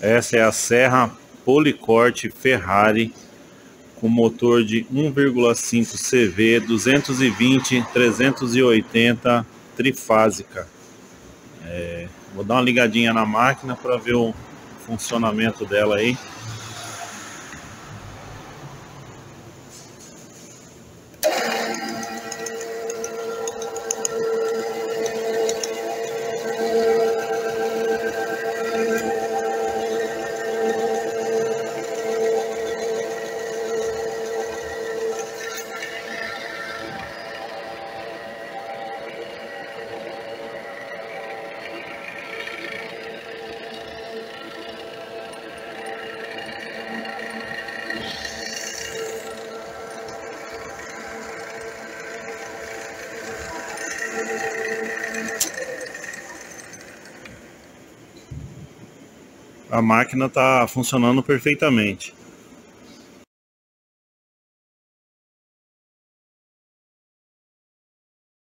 Essa é a serra Policorte Ferrari com motor de 1,5 CV 220 380 trifásica. É, vou dar uma ligadinha na máquina para ver o funcionamento dela aí. A máquina está funcionando perfeitamente.